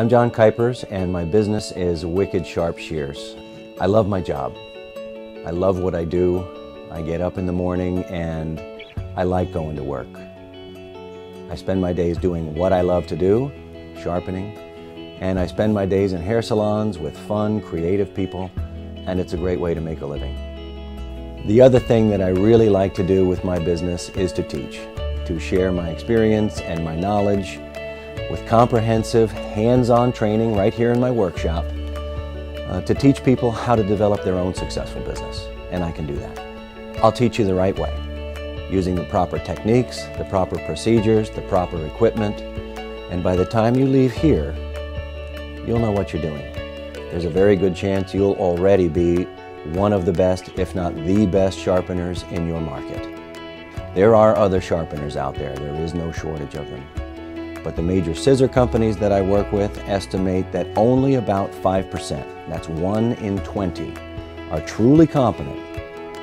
I'm John Kuipers and my business is Wicked Sharp Shears. I love my job. I love what I do. I get up in the morning and I like going to work. I spend my days doing what I love to do, sharpening, and I spend my days in hair salons with fun, creative people, and it's a great way to make a living. The other thing that I really like to do with my business is to teach, to share my experience and my knowledge with comprehensive, hands-on training right here in my workshop uh, to teach people how to develop their own successful business, and I can do that. I'll teach you the right way using the proper techniques, the proper procedures, the proper equipment, and by the time you leave here, you'll know what you're doing. There's a very good chance you'll already be one of the best, if not the best sharpeners in your market. There are other sharpeners out there, there is no shortage of them. But the major scissor companies that I work with estimate that only about 5%, that's one in 20, are truly competent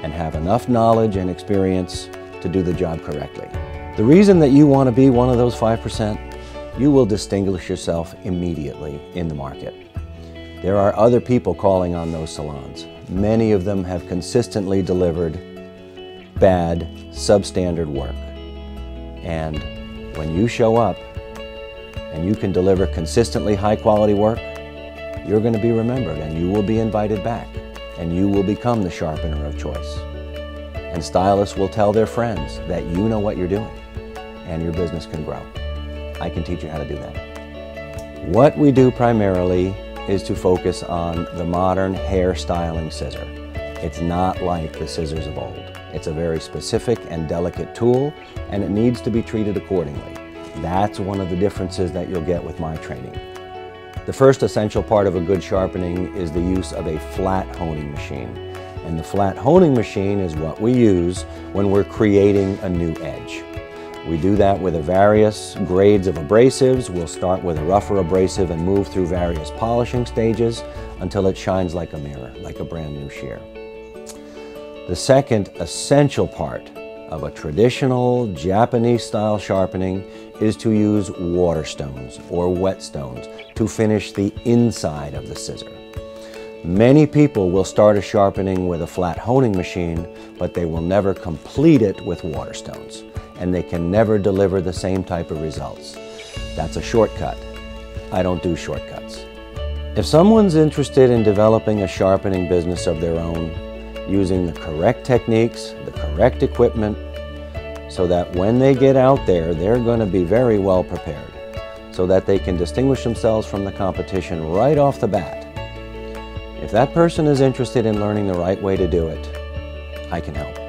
and have enough knowledge and experience to do the job correctly. The reason that you want to be one of those 5%, you will distinguish yourself immediately in the market. There are other people calling on those salons. Many of them have consistently delivered bad, substandard work. And when you show up and you can deliver consistently high quality work, you're going to be remembered and you will be invited back and you will become the sharpener of choice. And stylists will tell their friends that you know what you're doing and your business can grow. I can teach you how to do that. What we do primarily is to focus on the modern hair styling scissor. It's not like the scissors of old. It's a very specific and delicate tool and it needs to be treated accordingly. That's one of the differences that you'll get with my training. The first essential part of a good sharpening is the use of a flat honing machine. And the flat honing machine is what we use when we're creating a new edge. We do that with various grades of abrasives. We'll start with a rougher abrasive and move through various polishing stages until it shines like a mirror, like a brand new shear. The second essential part of a traditional Japanese style sharpening is to use water stones or whetstones to finish the inside of the scissor. Many people will start a sharpening with a flat honing machine, but they will never complete it with water stones and they can never deliver the same type of results. That's a shortcut. I don't do shortcuts. If someone's interested in developing a sharpening business of their own, using the correct techniques, the correct equipment, so that when they get out there, they're going to be very well prepared, so that they can distinguish themselves from the competition right off the bat. If that person is interested in learning the right way to do it, I can help.